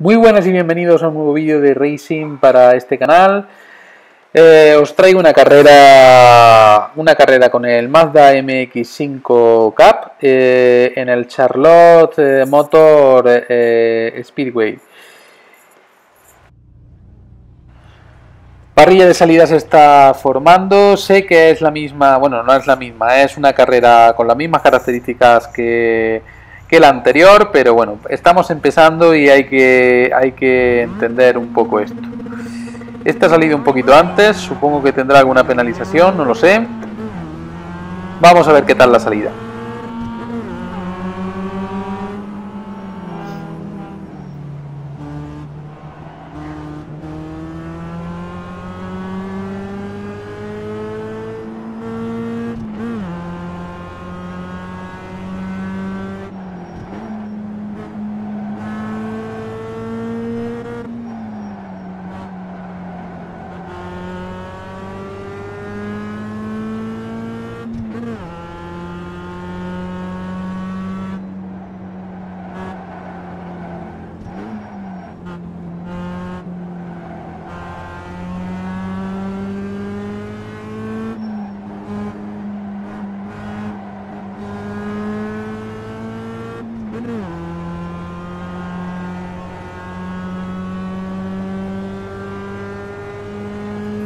Muy buenas y bienvenidos a un nuevo vídeo de Racing para este canal. Eh, os traigo una carrera una carrera con el Mazda MX5 Cup eh, en el Charlotte eh, Motor Speedway. Parrilla de salida se está formando, sé que es la misma, bueno, no es la misma, es una carrera con las mismas características que que la anterior, pero bueno, estamos empezando y hay que, hay que entender un poco esto. Este ha salido un poquito antes, supongo que tendrá alguna penalización, no lo sé. Vamos a ver qué tal la salida.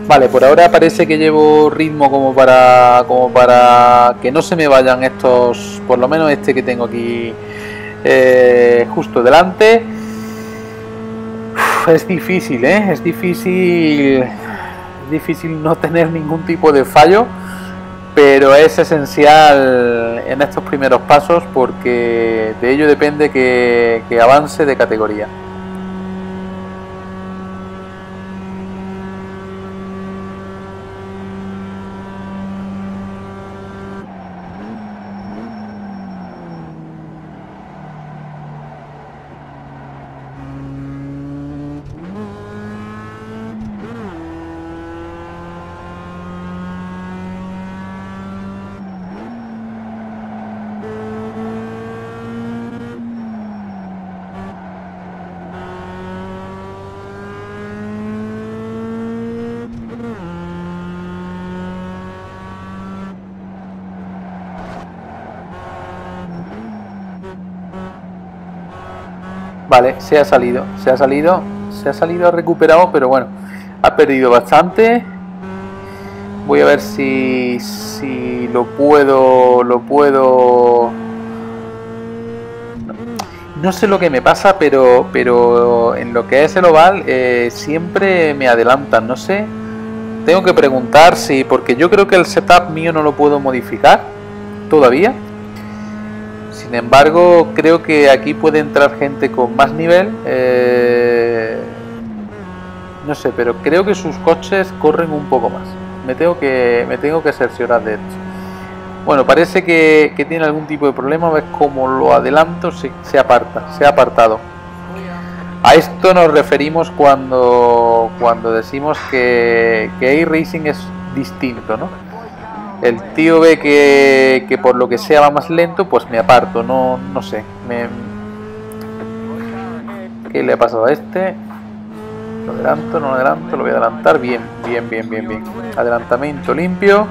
Vale, por ahora parece que llevo ritmo como para como para que no se me vayan estos, por lo menos este que tengo aquí eh, justo delante. es difícil, ¿eh? Es difícil, es difícil no tener ningún tipo de fallo, pero es esencial en estos primeros pasos porque de ello depende que avance de categoría. Vale, se ha salido, se ha salido, se ha salido, ha recuperado, pero bueno, ha perdido bastante. Voy a ver si, si lo puedo, lo puedo... No sé lo que me pasa, pero, pero en lo que es el oval eh, siempre me adelantan, no sé. Tengo que preguntar si, porque yo creo que el setup mío no lo puedo modificar todavía. Sin embargo, creo que aquí puede entrar gente con más nivel. Eh, no sé, pero creo que sus coches corren un poco más. Me tengo que, me tengo que cerciorar de esto. Bueno, parece que, tiene algún tipo de problema. Ves como lo adelanto, se, se aparta, se ha apartado. A esto nos referimos cuando, cuando decimos que, que racing es distinto, ¿no? El tío ve que, por lo que sea va más lento, pues me aparto, no, no sé. Me... ¿Qué le ha pasado a este? Lo adelanto, no lo adelanto, lo voy a adelantar. Bien, bien, bien, bien, bien. Adelantamiento limpio.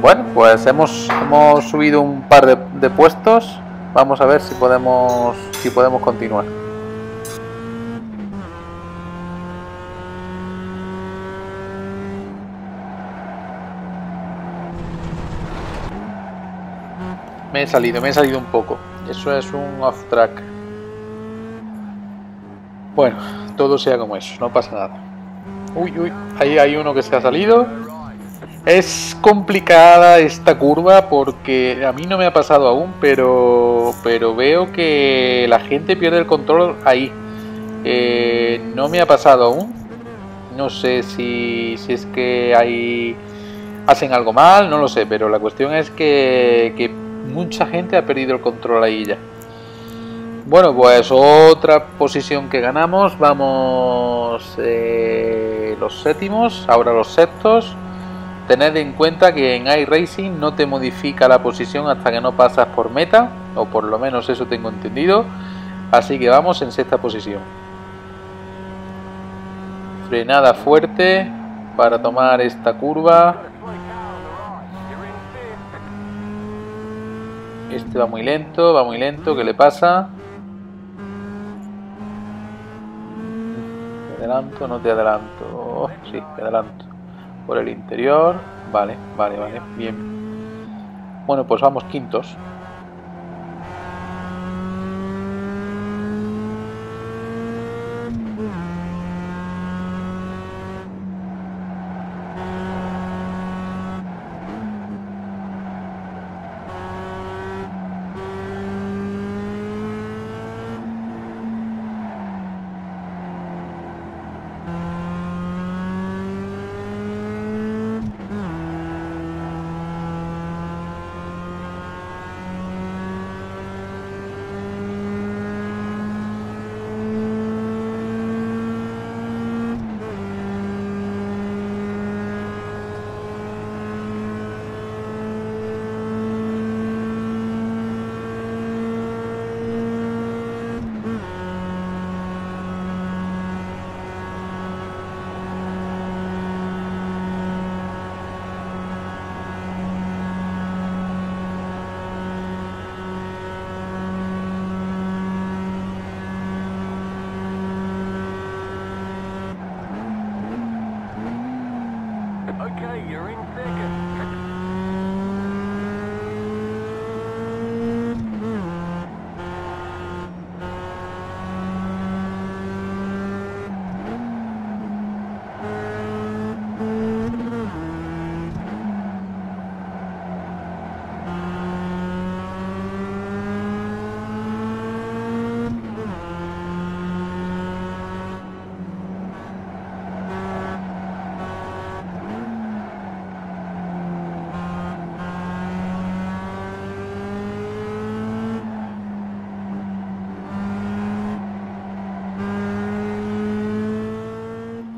Bueno, pues hemos, hemos subido un par de, de puestos. Vamos a ver si podemos, si podemos continuar. Me he salido, me he salido un poco. Eso es un off track. Bueno, todo sea como eso, no pasa nada. Uy, uy, ahí hay uno que se ha salido. Es complicada esta curva porque a mí no me ha pasado aún, pero, pero veo que la gente pierde el control ahí. Eh, no me ha pasado aún. No sé si, si es que hay hacen algo mal, no lo sé, pero la cuestión es que, que mucha gente ha perdido el control ahí ya. Bueno, pues otra posición que ganamos. Vamos eh, los séptimos, ahora los sextos. Tened en cuenta que en iRacing no te modifica la posición hasta que no pasas por meta, o por lo menos eso tengo entendido. Así que vamos en sexta posición. Frenada fuerte para tomar esta curva. Este va muy lento, va muy lento. ¿Qué le pasa? ¿Te adelanto? No te adelanto. Oh, sí, te adelanto. Por el interior. Vale, vale, vale. Bien. Bueno, pues vamos quintos.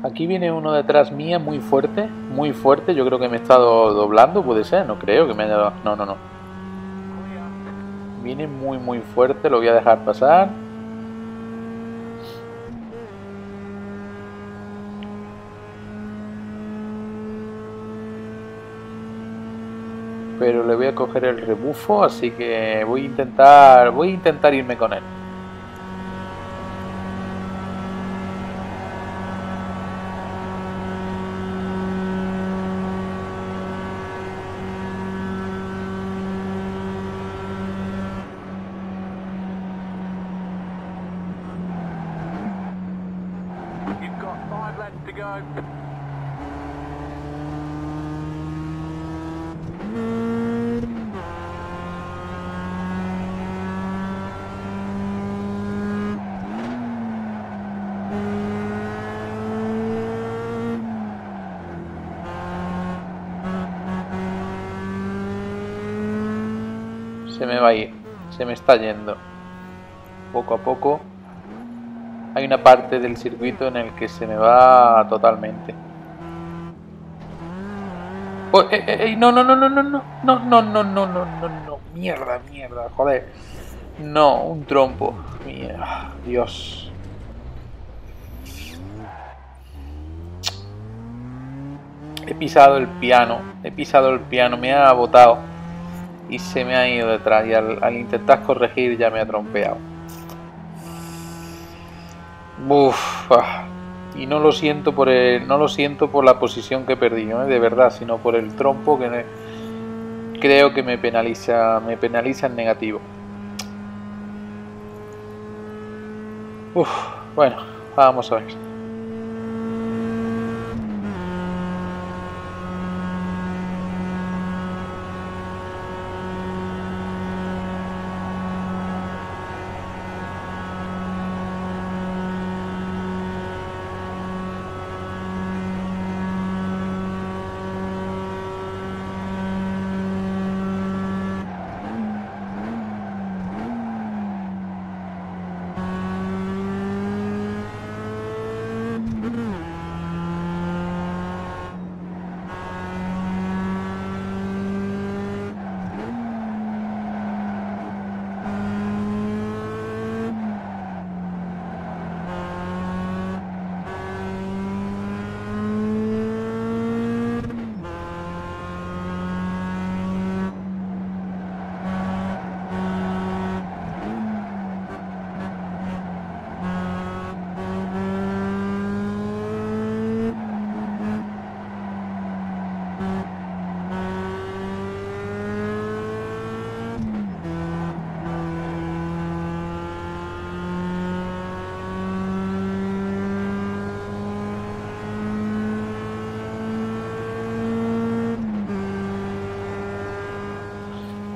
Aquí viene uno detrás mía muy fuerte, muy fuerte. Yo creo que me he estado doblando, puede ser. No creo que me haya... No, no, no. Viene muy, muy fuerte. Lo voy a dejar pasar. Pero le voy a coger el rebufo, así que voy a intentar, voy a intentar irme con él. Se me va a ir, se me está yendo. Poco a poco hay una parte del circuito en el que se me va totalmente. no, no, no, no, no, no, no, no, no, no, no, no, no, mierda, mierda, joder. No, un trompo. Mierda, Dios. He pisado el piano, he pisado el piano, me ha botado y se me ha ido detrás y al, intentar corregir ya me ha trompeado. Ah. y no lo siento por el, no lo siento por la posición que perdido, ¿eh? de verdad, sino por el trompo que creo que me penaliza, me penaliza en negativo. bueno, vamos a ver.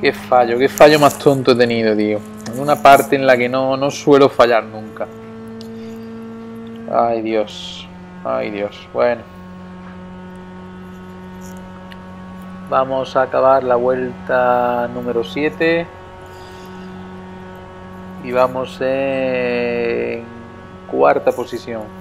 Qué fallo, qué fallo más tonto he tenido, tío. En una parte en la que no, no suelo fallar nunca. Ay, Dios. Ay, Dios. Bueno. Vamos a acabar la vuelta número 7. Y vamos en cuarta posición.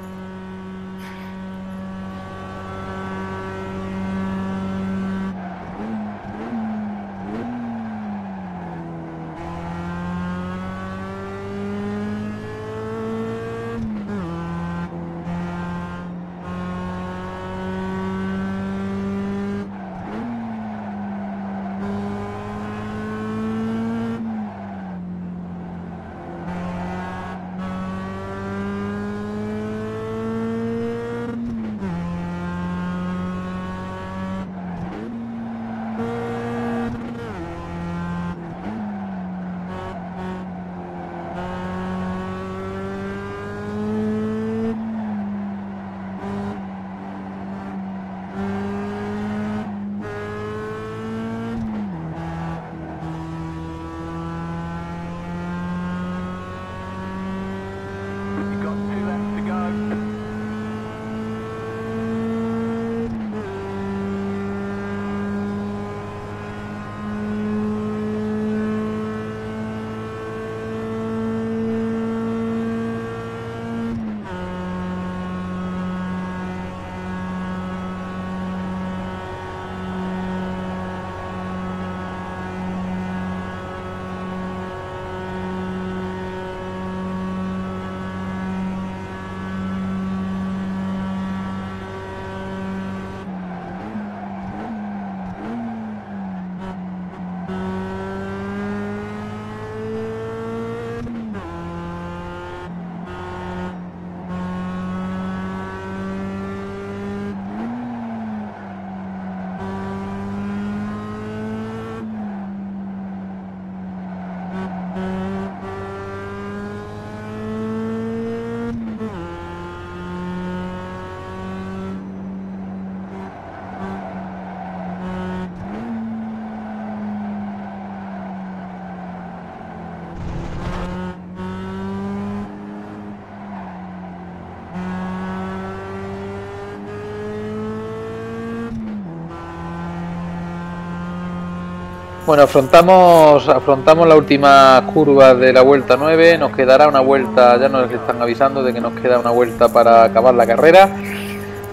Bueno, afrontamos, afrontamos la última curva de la vuelta 9, nos quedará una vuelta, ya nos están avisando de que nos queda una vuelta para acabar la carrera.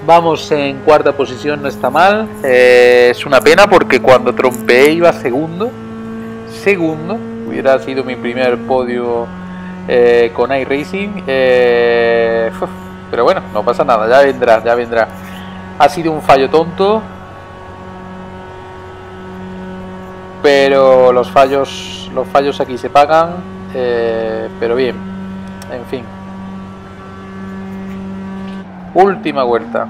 Vamos en cuarta posición, no está mal. Eh, es una pena porque cuando trompeé iba segundo. Segundo, hubiera sido mi primer podio eh, con iRacing. Eh, pero bueno, no pasa nada, ya vendrá, ya vendrá. Ha sido un fallo tonto, pero los fallos los fallos aquí se pagan eh, pero bien en fin. Última vuelta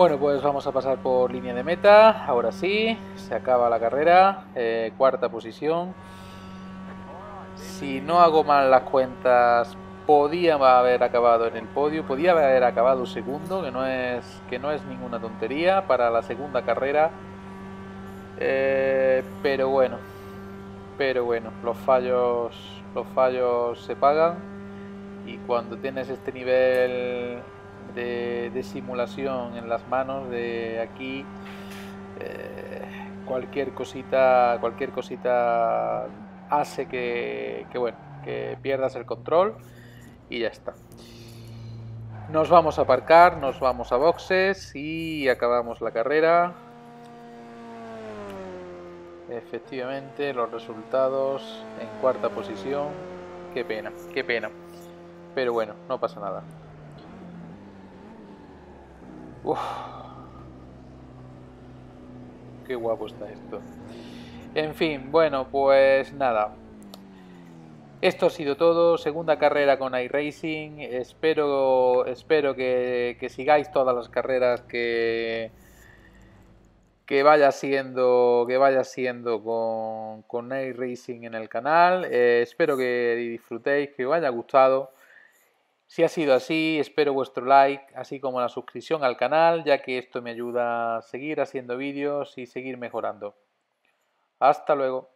Bueno, pues vamos a pasar por línea de meta. Ahora sí, se acaba la carrera. Eh, cuarta posición. Si no hago mal las cuentas, podía haber acabado en el podio, podía haber acabado segundo, que no es, que no es ninguna tontería para la segunda carrera. Eh, pero bueno, pero bueno, los fallos, los fallos se pagan y cuando tienes este nivel de, simulación en las manos de aquí, eh, cualquier cosita, cualquier cosita hace que, que bueno, que pierdas el control y ya está. Nos vamos a aparcar, nos vamos a boxes y acabamos la carrera. Efectivamente, los resultados en cuarta posición. Qué pena, qué pena. Pero bueno, no pasa nada. Uf. Qué guapo está esto. En fin, bueno, pues nada. Esto ha sido todo, segunda carrera con iRacing, espero, espero que, sigáis todas las carreras que, que vaya siendo, que vaya siendo con, con iRacing en el canal, eh, espero que disfrutéis, que os haya gustado. Si ha sido así, espero vuestro like, así como la suscripción al canal, ya que esto me ayuda a seguir haciendo vídeos y seguir mejorando. Hasta luego.